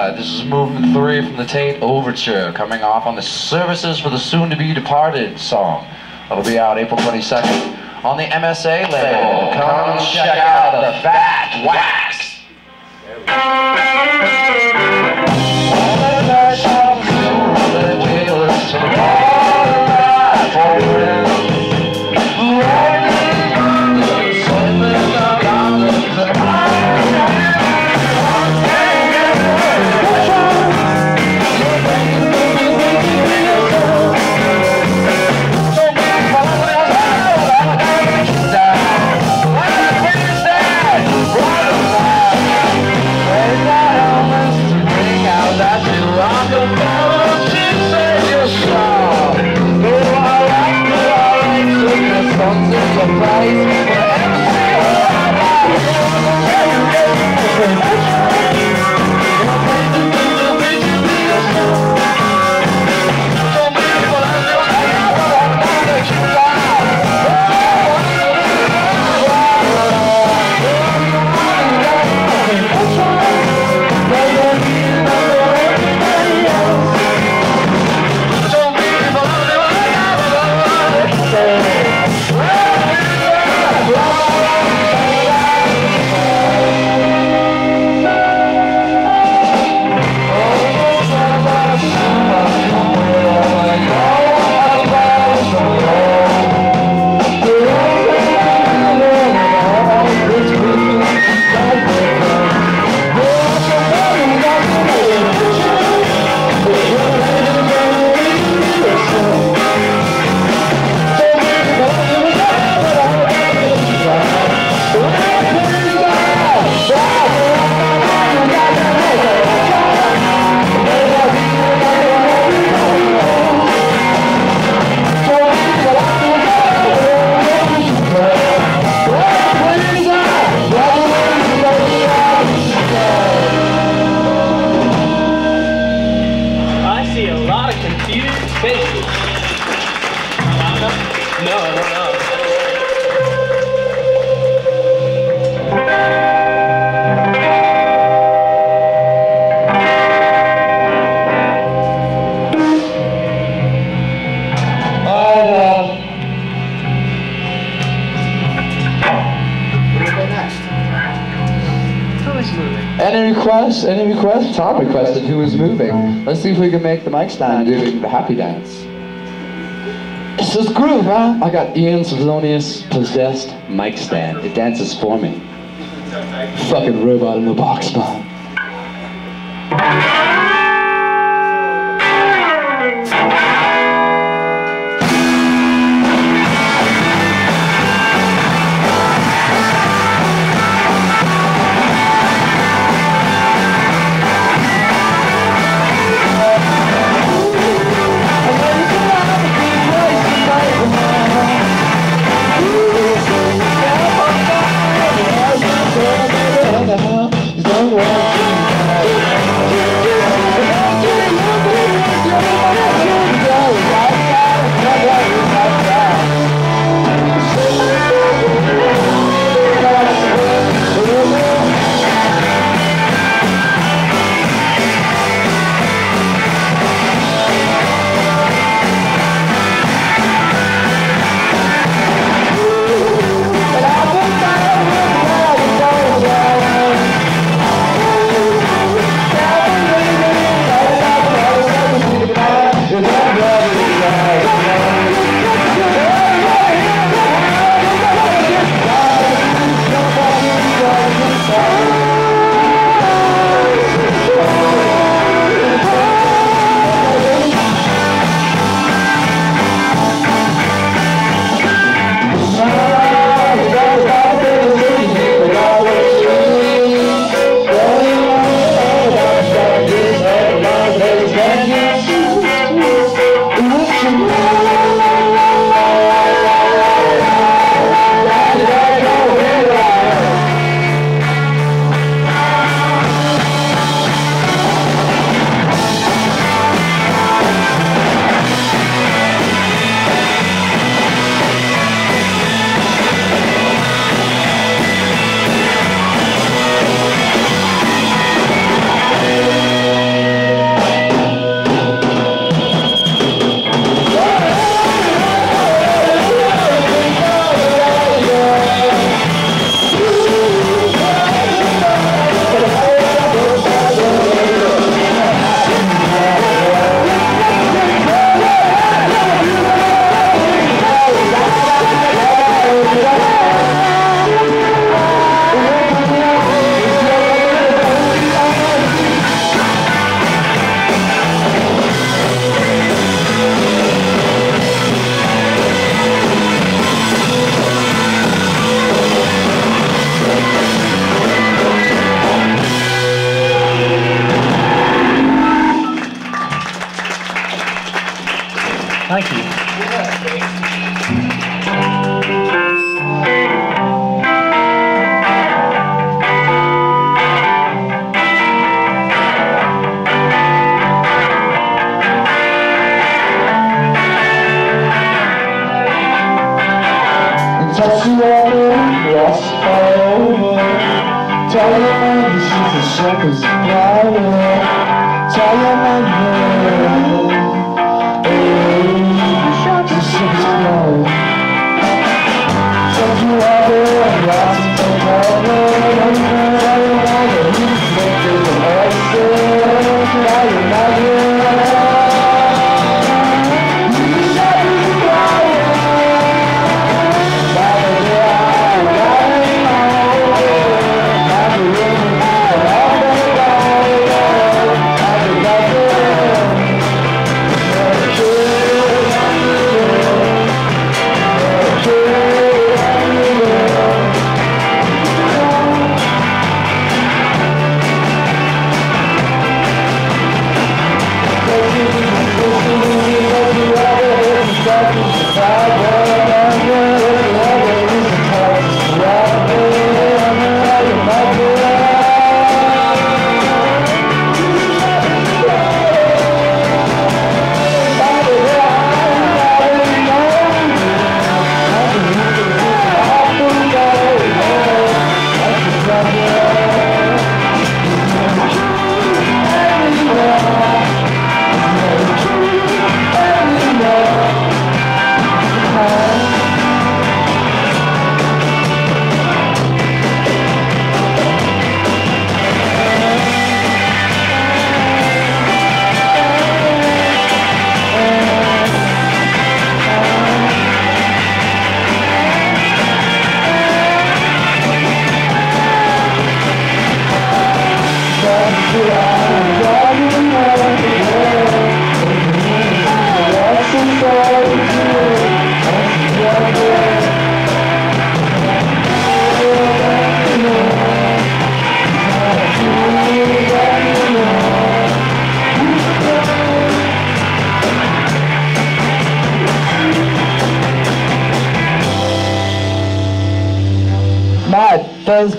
Uh, this is movement three from the Tate Overture, coming off on the Services for the Soon-to-Be Departed song. That'll be out April 22nd on the MSA label. Come check out the Fat Wax. Tom requested who is moving. Let's see if we can make the mic stand doing the happy dance. It's this groove, huh? I got Ian Svenonius possessed mic stand. It dances for me. Fucking robot in the box, man.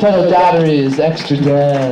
Battery is extra dead.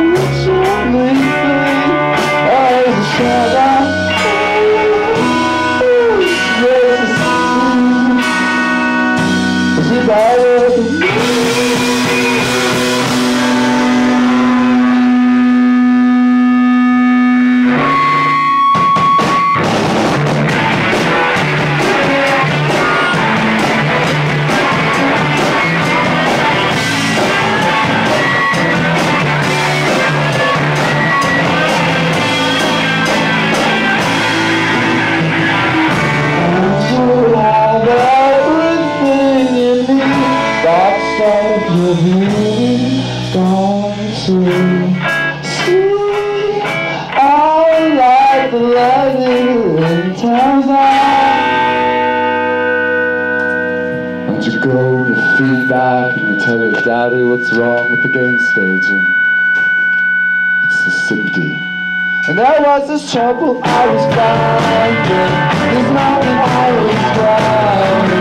It's a And there was this trouble I was finding There's nothing I was climbing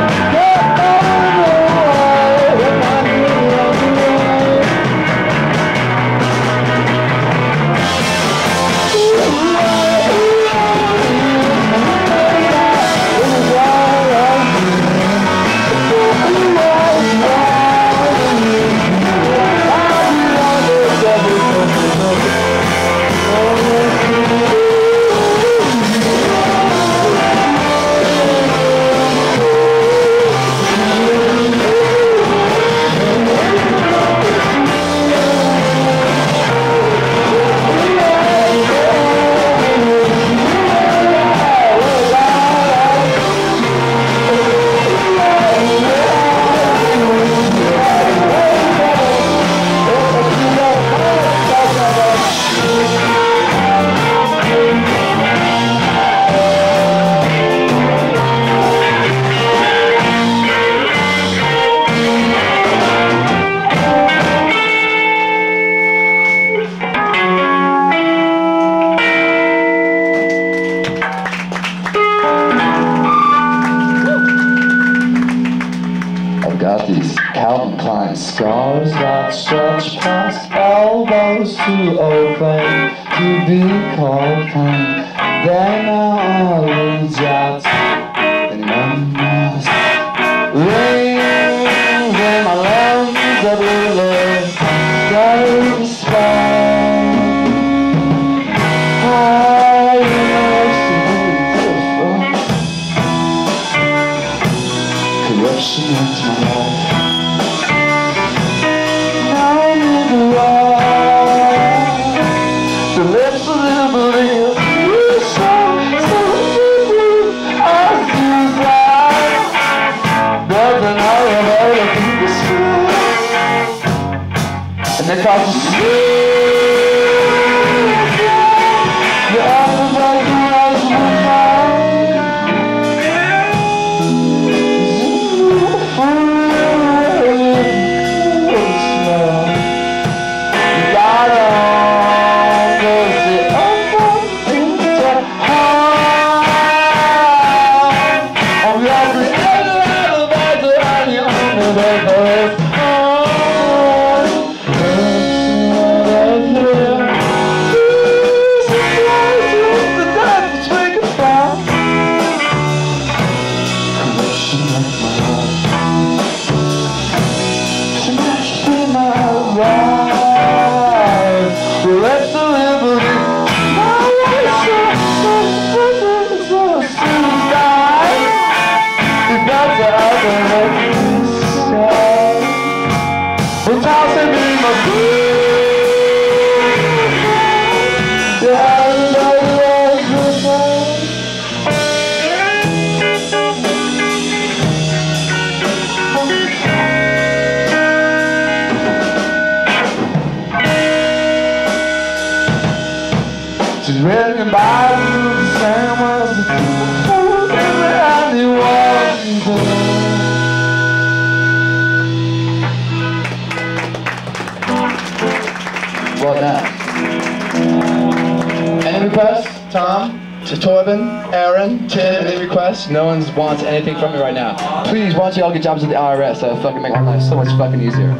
wants anything from me right now. Please, why don't y'all get jobs at the IRS? That'll fucking make my life so much fucking easier.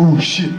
Ooh, shit.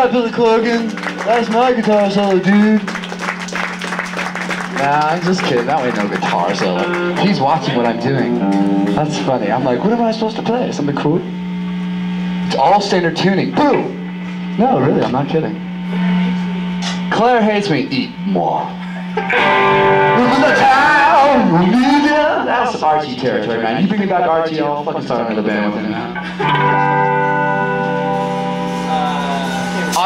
That, Billy Corgan. That's my guitar solo, dude. Nah, I'm just kidding. That ain't no guitar solo. He's watching what I'm doing. That's funny. I'm like, what am I supposed to play? Something cool? It's all standard tuning. Boo! No, really, I'm not kidding. Claire hates me. Eat more. That's Archie territory, man. You bring me back Archie, I'll fucking start another band with him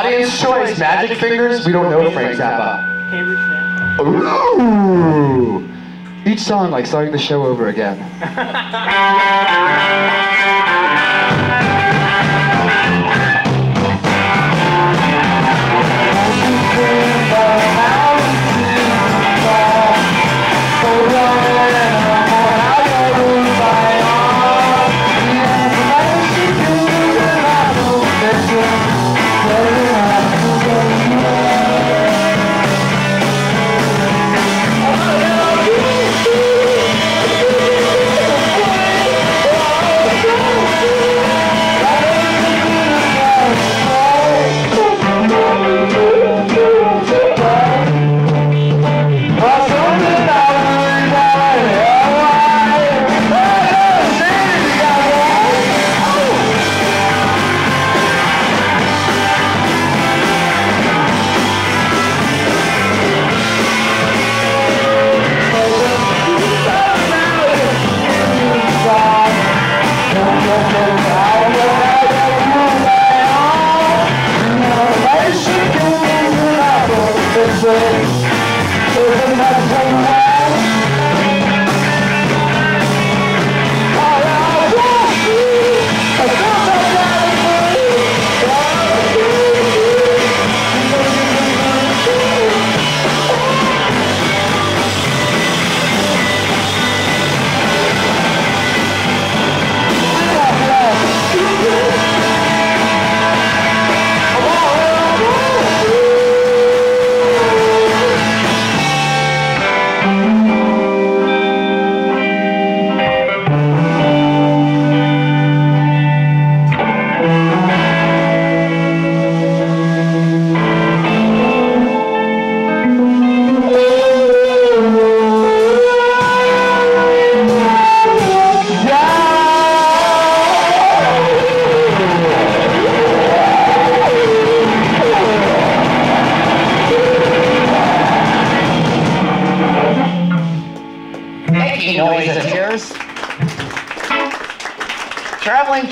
Audience choice, Magic Fingers. We don't know Frank Zappa. Cambridge. Ooh. Each song like starting the show over again.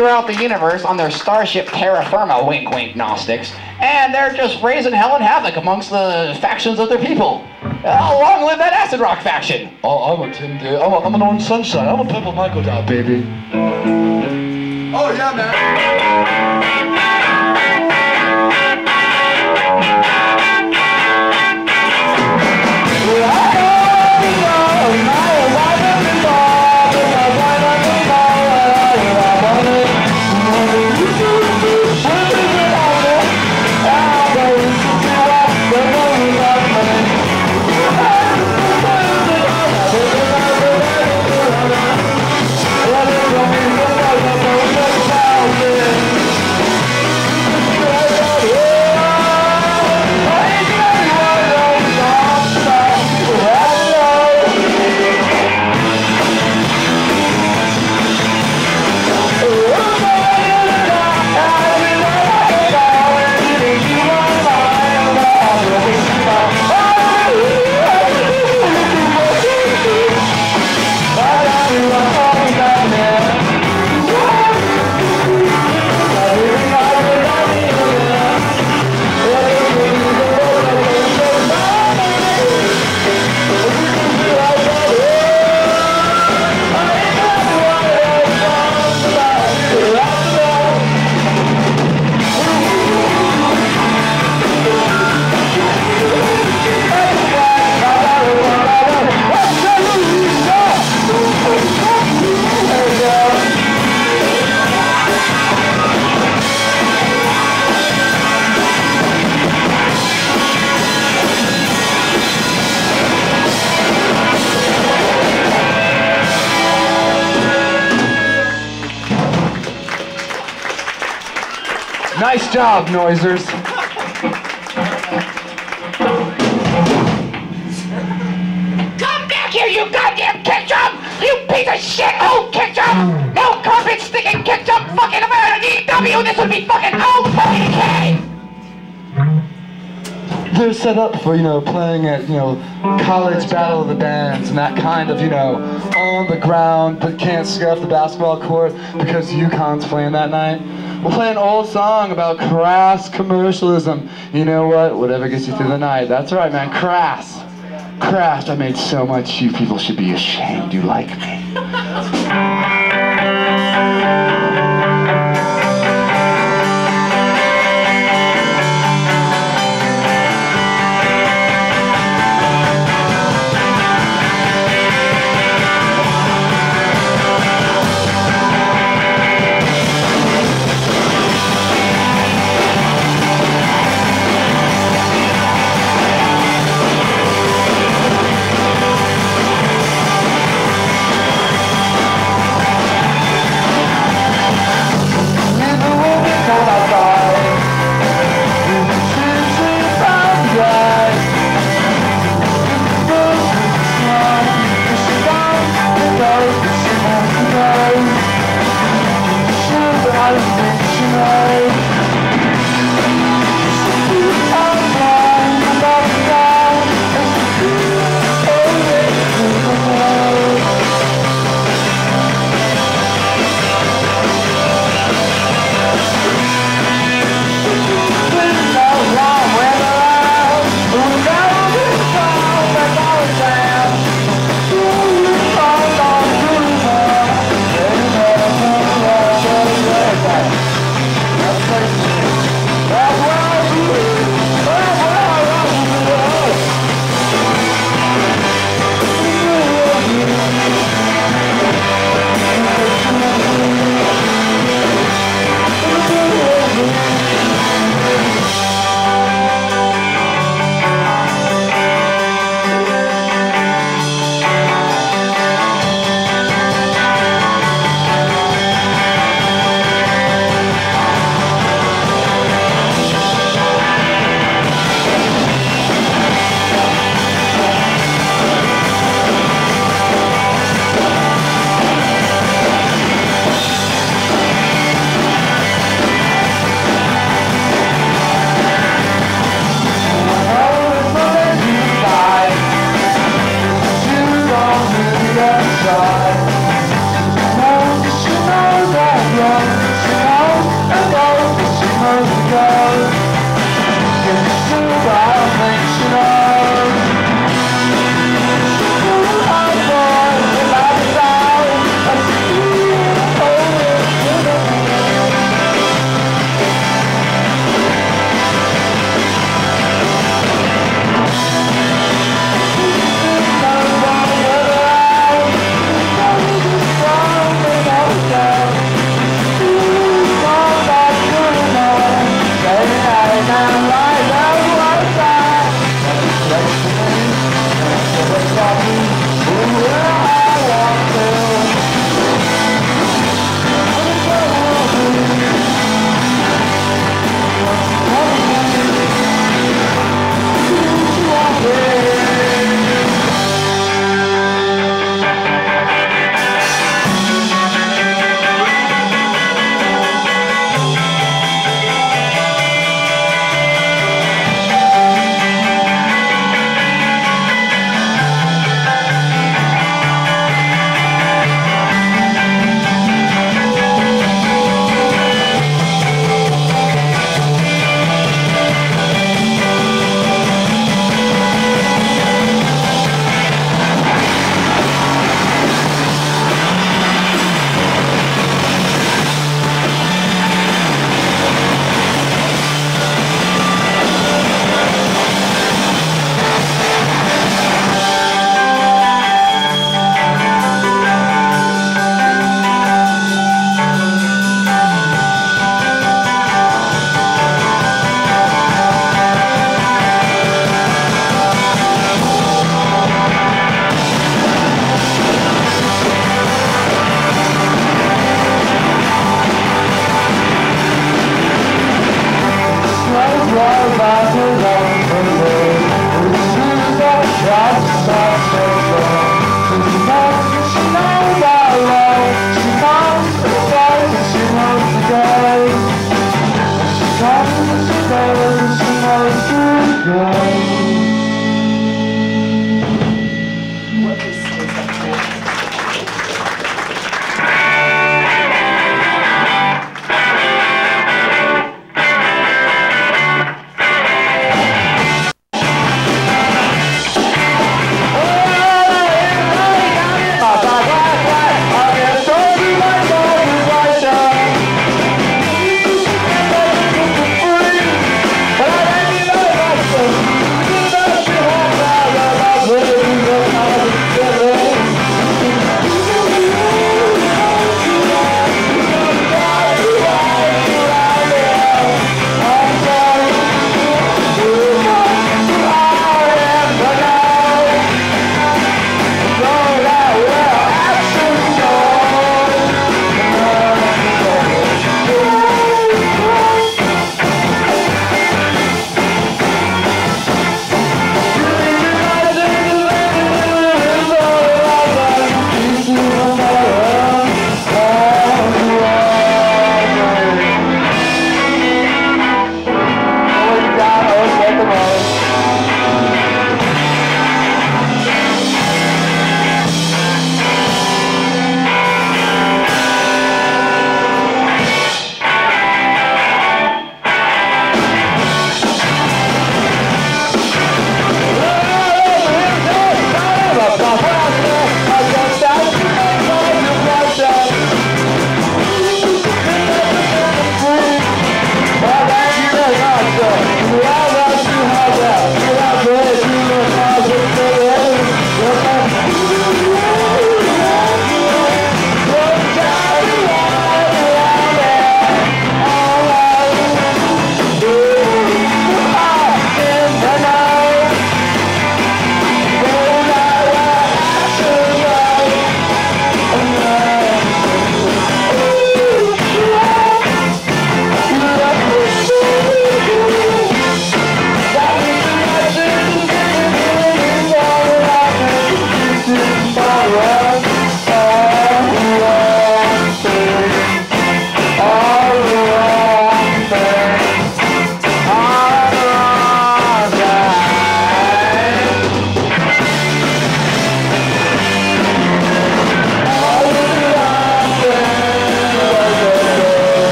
throughout the universe on their starship terra firma, wink wink Gnostics, and they're just raising hell and havoc amongst the factions of their people. Uh, long live that acid rock faction! Oh, I'm a Tim Day. I'm, a, I'm an orange sunshine. I'm a purple microdot, baby. Oh, yeah, man. Nice job, Noisers. Come back here, you goddamn ketchup! You piece of shit old ketchup! No carpet sticking drum fucking American EW! This would be fucking okay! They're set up for, you know, playing at, you know, college battle of the bands and that kind of, you know, on the ground but can't scare off the basketball court because UConn's playing that night. We'll play an old song about crass commercialism. You know what? Whatever gets you through the night. That's right, man. Crass. Crass. I made so much. You people should be ashamed you like me.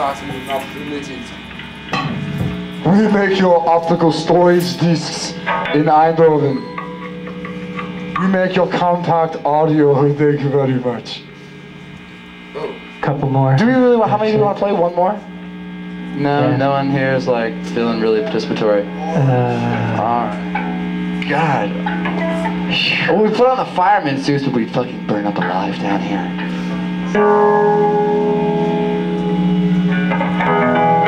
The Philip started would not permitted. We make your optical storage discs in Eindhoven. We make your compact audio. Thank you very much. Couple more. Do we really want? How many do we want to play? One more? No, Yeah. no one here is like feeling really participatory. Uh, Alright. God. Well, we put on the fireman suits, but we'd fucking burn up alive down here. Matanji,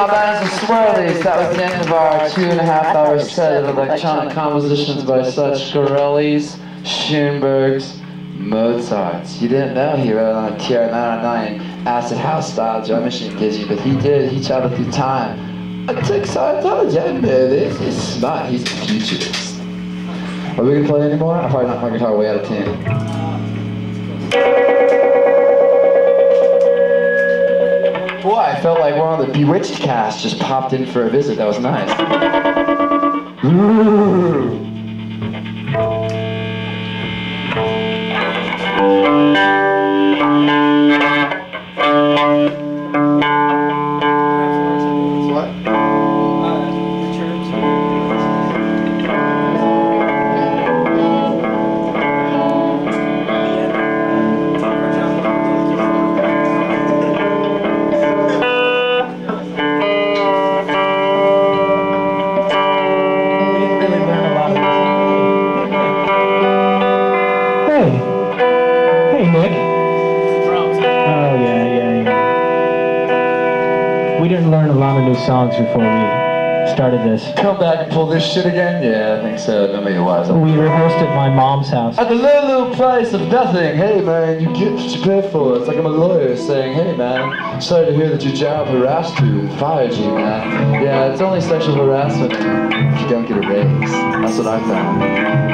my band's the Swirlies. That was the end of our two and a half hour set of electronic compositions by such Corellis, Schoenbergs, Mozarts. You didn't know he wrote on a TR-909 acid house style drum machine, did you? But he did. He traveled through time. I took Scientology. This. He's smart. He's a futurist. Are we gonna play anymore? I probably knocked my guitar way out of tune. Boy, I felt like one of the Bewitched cast just popped in for a visit. That was nice. Ooh. Come back and pull this shit again? Yeah, I think so. Nobody was. We rehearsed at my mom's house. At the low, low price of nothing, hey man, you get what you pay for. It's like I'm a lawyer saying, hey man, sorry to hear that your job harassed you and fired you, man. Yeah, it's only sexual harassment if you don't get a raise. That's what I found.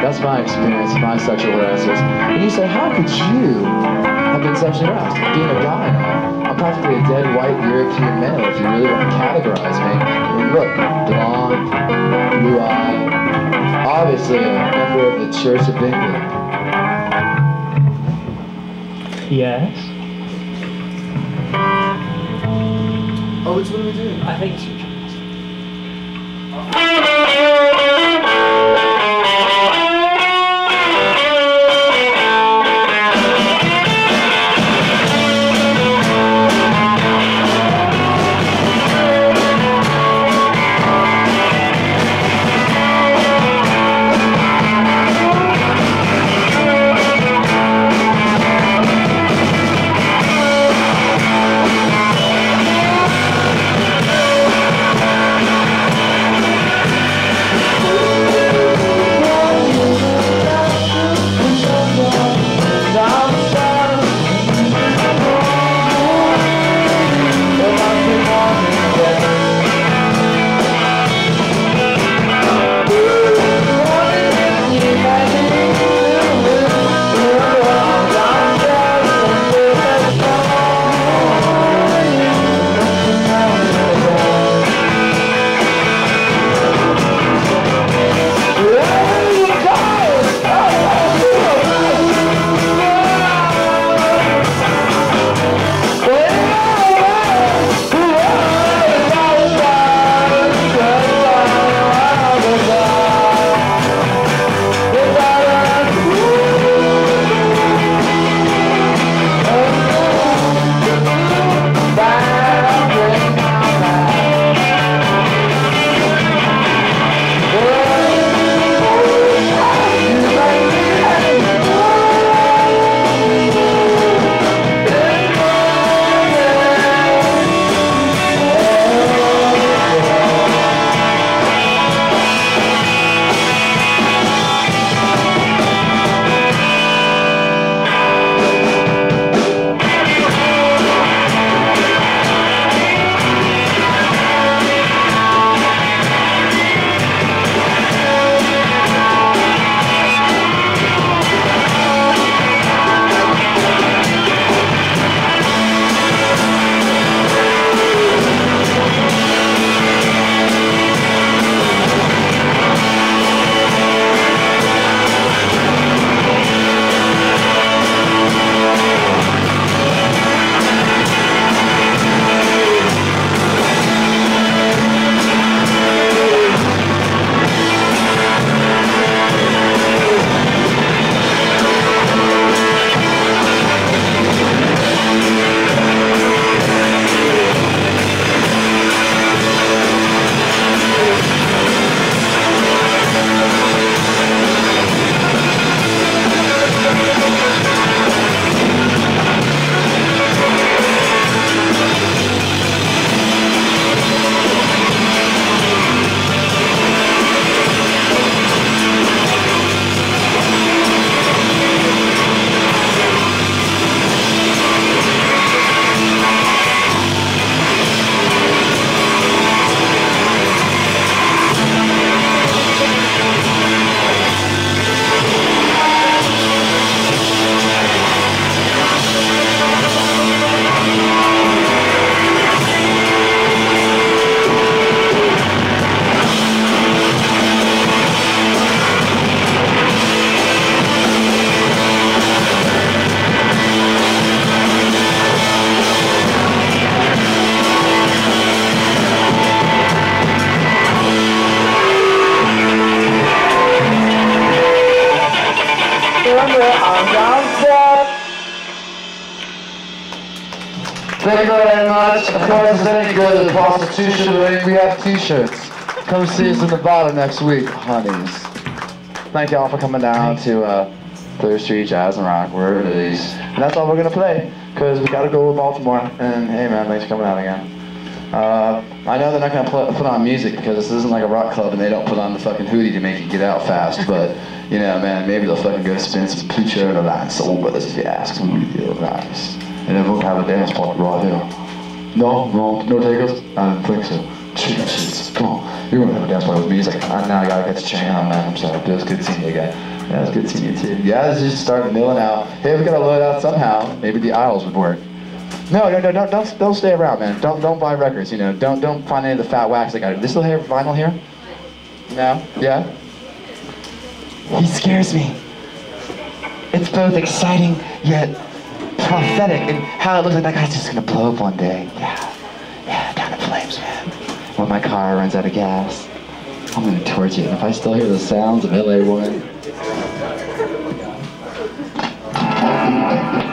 That's my experience, with my sexual harassers. And you say, how could you have been sexually harassed? Being a guy. I'm practically a dead white European male if you really want to categorize me. I mean, look, blonde, blue eye, obviously a member of the Church of England. Yes. Oh, which one are we doing? I think t-shirts. Come see us in the bottom next week, honeys. Thank y'all for coming down to uh, Third Street Jazz and Rock, wherever it is. And that's all we're gonna play, because we gotta go to Baltimore. And hey man, thanks for coming out again. Uh, I know they're not gonna put, put on music because this isn't like a rock club and they don't put on the fucking hootie to make you get out fast. But you know, man, maybe they'll fucking go spin some Pluto and Alliance Soul Brothers if you ask. them. Real nice. And then we'll have a dance party right here. No, no, no takers? I don't think so. Jesus, come on. You're gonna have a dance party with me. He's like, I now I gotta get to chain on, man. I'm sorry. It was good seeing you again. Yeah, it was good seeing you too. Yeah, let's just start milling out. Hey, we gotta load out somehow. Maybe the aisles would work. No, no, no, no, don't, don't stay around, man. Don't, don't buy records. You know, don't, don't find any of the fat wax they got. Is this still here, vinyl here? No, yeah. He scares me. It's both exciting yet prophetic, and how it looks like that guy's just gonna blow up one day. Yeah, yeah, down in flames, man when my car runs out of gas, I'm gonna torch it. If I still hear the sounds of LA 1,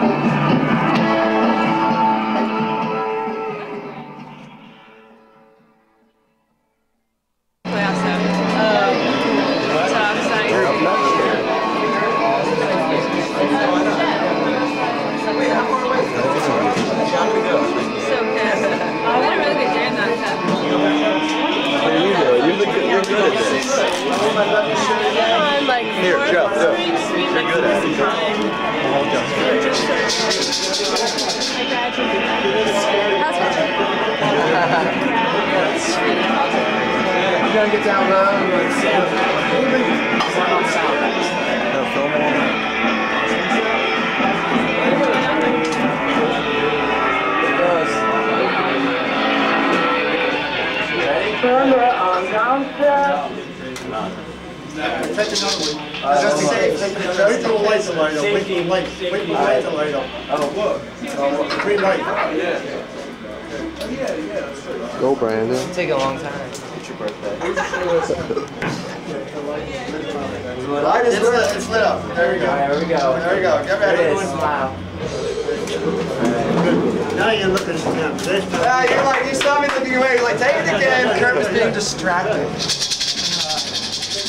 Now you're looking at them. This Yeah, you're like, you saw me looking away. You're like, take it again. Kurt was being distracted.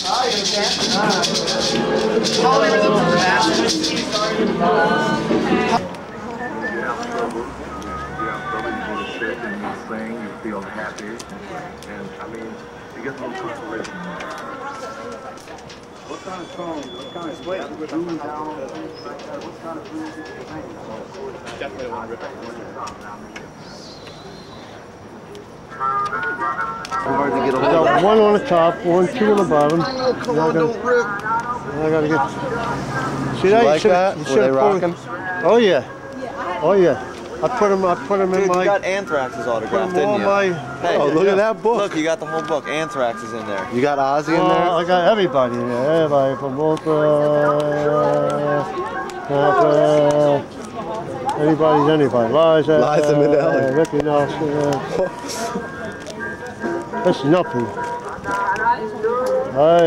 Oh, you're dancing. Polyrhythms of the masses. you feel happy, and I mean, you get a little consolation. What kind of song, what kind of sweat, what kind of down, what kind of you think? Definitely one I got one on the top, one, two on the bottom. Oh, come on, don't rip. I gotta get. See that? You like should've- that? you Were should've they put 'em- rocking? Oh yeah. Oh yeah. I put them. I put them in Dude, my. you got Anthrax's autograph, put didn't you? my. Hey, oh, look yeah. at that book. Look, you got the whole book. Anthrax is in there. You got Ozzy in there? I got everybody in there. Everybody from both. Uh, anybody's anybody. Liza. Liza uh, Minnelli. Uh, Ricky Nelson. Uh, that's nothing. I,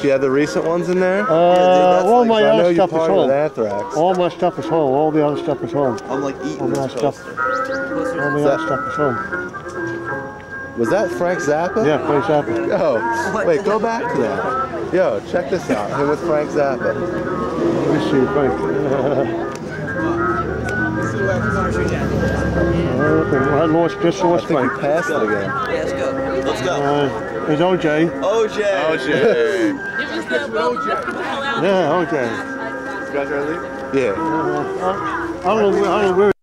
Do you have the recent ones in there? uh, all my I know other stuff is home. Anthrax. All my stuff is home. All the other stuff is home. I'm like eating All my this stuff. poster. All the Is other stuff is home. Was that Frank Zappa? Yeah, Frank Zappa. Yo, wait, go back to that. Yo, check this out. Him with Frank Zappa. Let me see, Frank. I lost just I lost think Frank. we passed it again. Let's go. Let's go. Uh, it's OJ. OJ. OJ. it was Yeah, OJ. You guys ready? Yeah. Uh, I don't know. I don't know where.